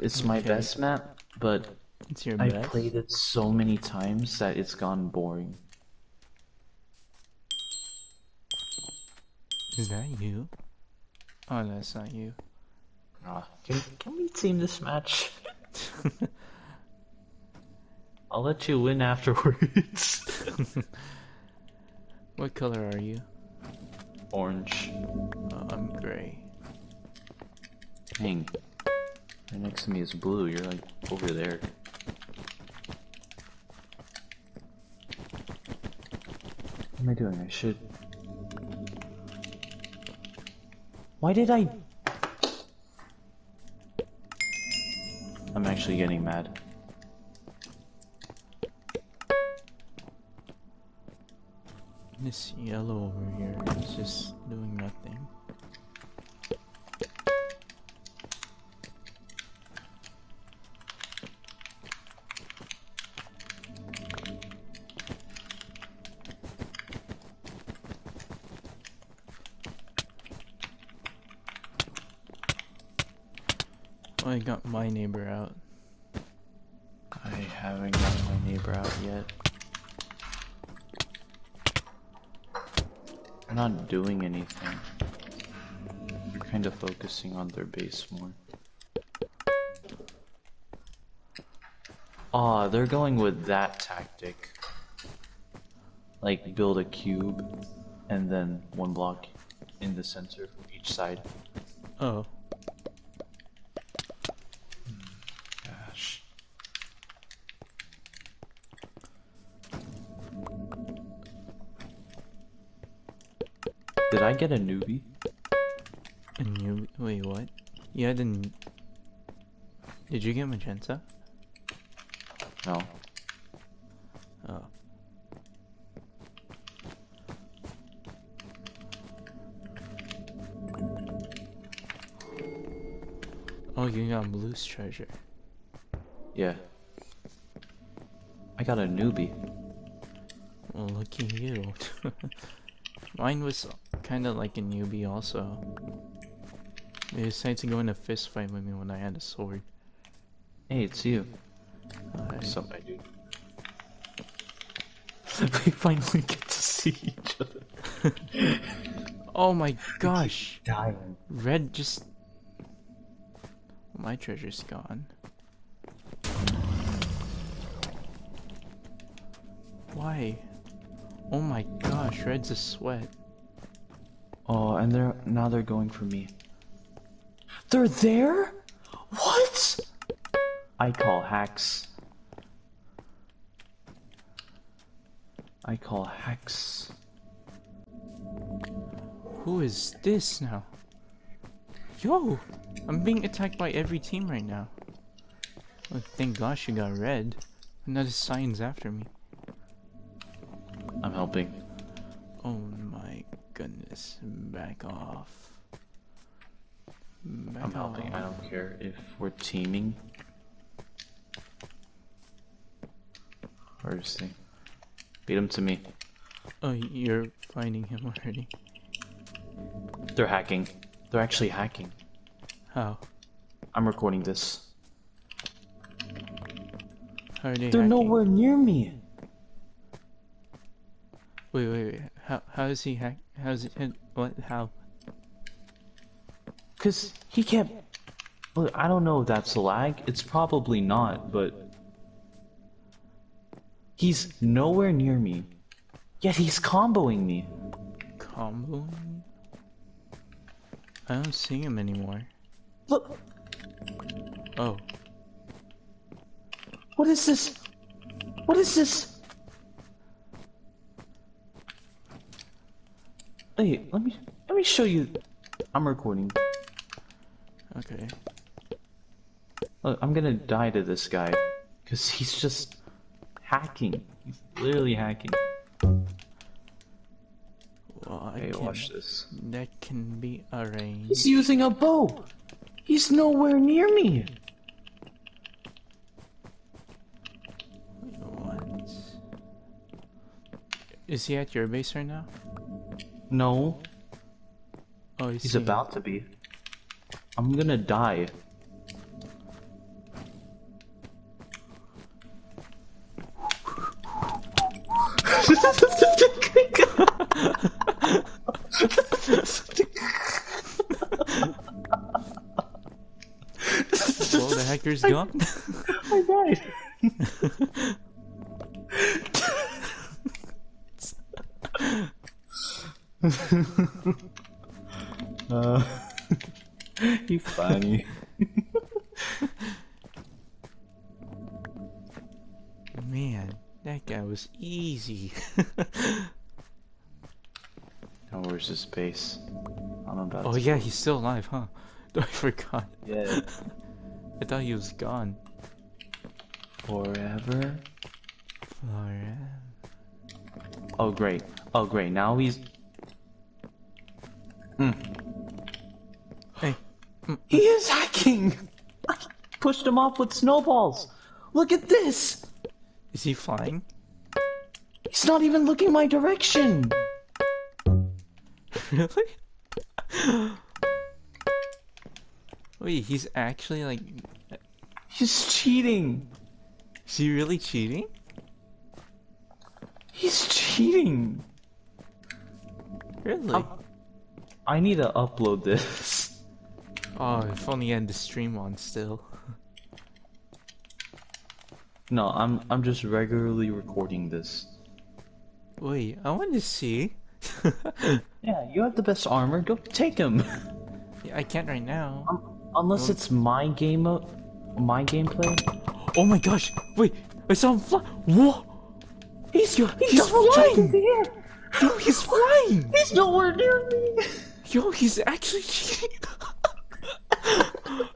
It's my Okay. best map, but It's your I've best. played it so many times that it's gone boring. Is that you? Oh, that's not you. Ah, can, can we team this match? I'll let you win afterwards. What color are you? Orange. Oh, I'm gray. Dang. Right next to me is blue. You're like over there. What am I doing? I should. Why did I? I'm actually getting mad. This yellow over here is just doing nothing. I got my neighbor out. I haven't got my neighbor out yet. I'm not doing anything. We're kind of focusing on their base more. Ah, they're going with that tactic. Like build a cube and then one block in the center from each side. Oh, Did I get a newbie? A newbie? wait, what? You had an. Did you get magenta? No. Oh. Oh, you got blue's treasure. Yeah. I got a newbie. Well, lucky you. Mine was kind of like a newbie also. They decided to go in a fist fight with me when I had a sword. Hey, it's you. Alright. What's up, my dude? we finally get to see each other. Oh my gosh! Dying. Red just. My treasure's gone. Why? Oh my gosh, Red's a sweat. Oh, and they're now they're going for me. They're there? What? I call hacks. I call hacks. Who is this now? Yo! I'm being attacked by every team right now. Oh, thank gosh you got red. Another sign's after me. I'm. Oh my goodness. Back off. Back I'm helping. I don't care if we're teaming. Where is he? Beat him to me. Oh, you're finding him already. They're hacking. They're actually hacking. How? I'm recording this. How are they They're hacking? nowhere near me. Wait, wait, wait. How how is he hack? How's it? What? How? Cause he kept. Look, I don't know if that's a lag. It's probably not, but he's nowhere near me. Yet he's comboing me. Combo? I don't see him anymore. Look, Oh, what is this? What is this? Wait, let me let me show you. I'm recording. okay. Look, I'm gonna die to this guy, cause he's just hacking. He's literally hacking. Well, I Hey, can, watch this. That can be arranged. He's using a bow. He's nowhere near me. What? Is he at your base right now? No. Oh, he's, about to be. I'm gonna die. Well, the hacker's gone. Man, that guy was easy. Now where's his base? I'm about oh yeah, he's still alive, huh? I forgot. Yeah. I thought he was gone. Forever. Forever. Oh great. Oh great. Now he's. Hmm. He is hacking. I pushed him off with snowballs. Look at this. is he flying? He's not even looking my direction. really? Wait, he's actually like, He's cheating. is he really cheating? He's cheating. Really? Um, I need to upload this. Oh, if only I had the stream on still. No, I'm I'm just regularly recording this. Wait, I want to see. Yeah, you have the best armor. Go take him. Yeah, I can't right now. Um, unless it's my game, my gameplay. Oh my gosh! Wait, I saw him fly. What? He's Yo, he's, he's flying! jumping the air. Yo, he's flying! He's nowhere near me. Yo, he's actually cheating.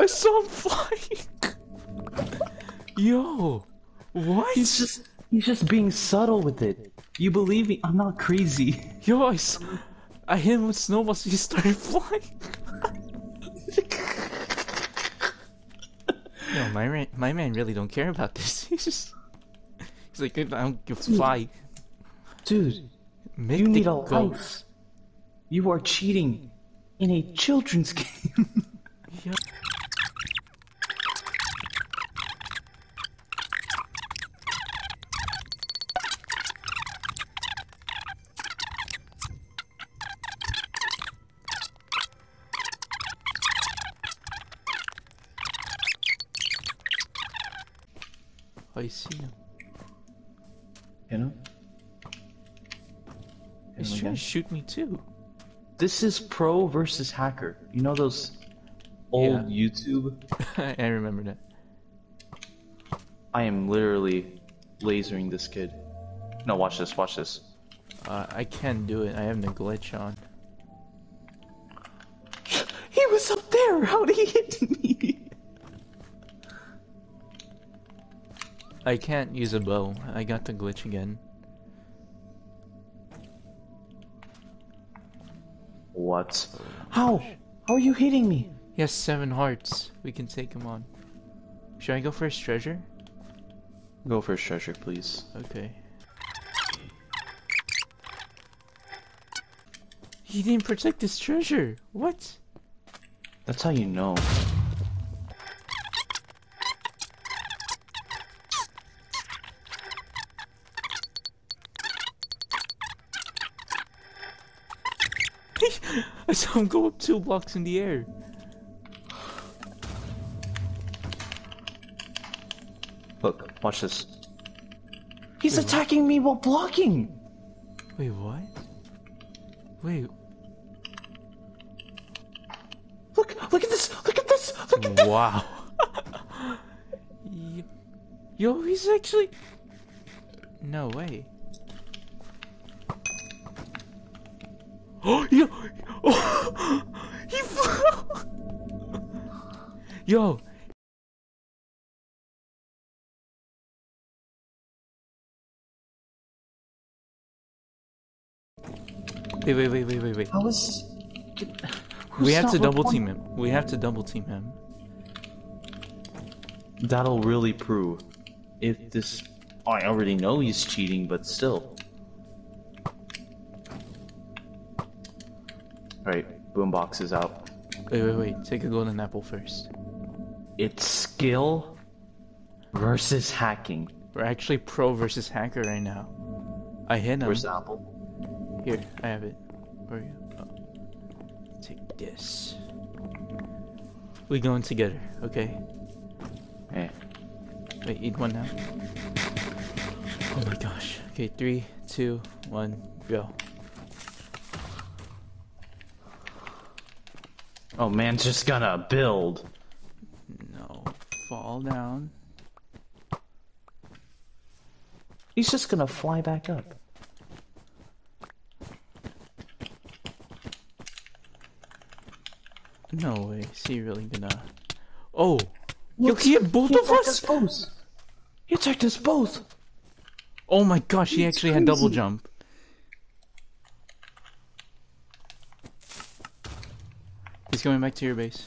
I saw him flying. Yo, what? He's just he's just being subtle with it. You believe me? I'm not crazy. Yo, I, I hit him with snowballs. He started flying. Yo, my man, my man really don't care about this. He's just, he's like, I don't give a fly. Dude, Make you need a ghost. life. You are cheating in a children's game. Yo. I see him. you know? He's trying to shoot me too. This is pro versus hacker. You know those old Yeah. YouTube? I remember that. I am literally lasering this kid. No, watch this, watch this. Uh, I can't do it. I have the glitch on. He was up there! How did he hit me? I can't use a bow. I got the glitch again. What? How? How are you hitting me? He has seven hearts. We can take him on. Should I go for his treasure? Go for his treasure, please. Okay. He didn't protect his treasure. What? That's how you know. I saw him go up two blocks in the air. Look, watch this. He's attacking me while blocking! Wait, what? Wait, Look, look at this! Look at this! Look at this! wow. Yo, he's actually. No way. Oh, yo! Oh, he flew! Yo! Wait, wait, wait, wait, wait, wait. How is... We Who's have to double team him. We have to double team him. That'll really prove if this. I already know he's cheating, but still. Alright, boombox is out. Wait, wait, wait. Take a golden apple first. It's skill versus hacking. We're actually pro versus hacker right now. I hit him. Where's the apple? Here, I have it. Where are you? Oh. Take this. We going together, okay? Hey. Wait, eat one now. Oh my gosh. Okay, three, two, one, go. Oh man, just gonna build. No, fall down. He's just gonna fly back up. No way. Is he really gonna? Oh, Yo, he hit both of us. both. He attacked us both. Oh my gosh, he That's actually had double jump. He's going back to your base.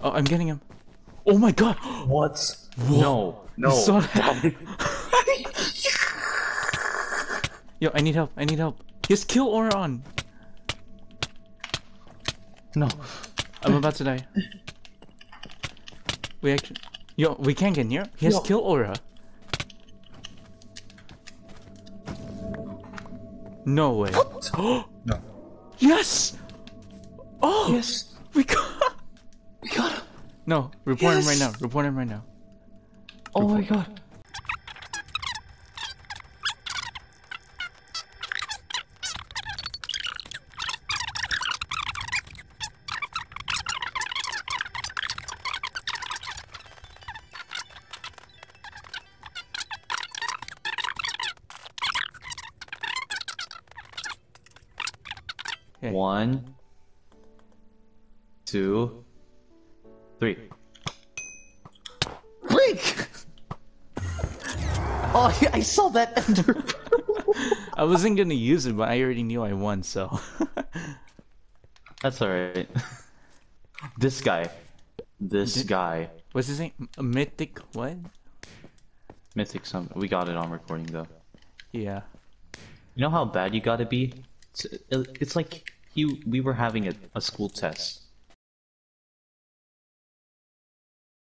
Oh, I'm getting him. Oh my god! What? No, no. You saw that? Yo, I need help. I need help. Just kill aura on. No. I'm about to die. We actually. Yo, we can't get near. He has Yo. kill aura. No way. no. Yes! Oh! Yes. We got. We got him. No, report him right now. Report him right now. Oh my god. Okay. One, two, three. Blink! Oh, yeah, I saw that ender. I wasn't gonna use it, but I already knew I won, so. That's alright. This guy. This Did- guy. What's his name? A mythic what? Mythic some. We got it on recording though. Yeah. You know how bad you gotta be? It's, like you. We were having a, a school test,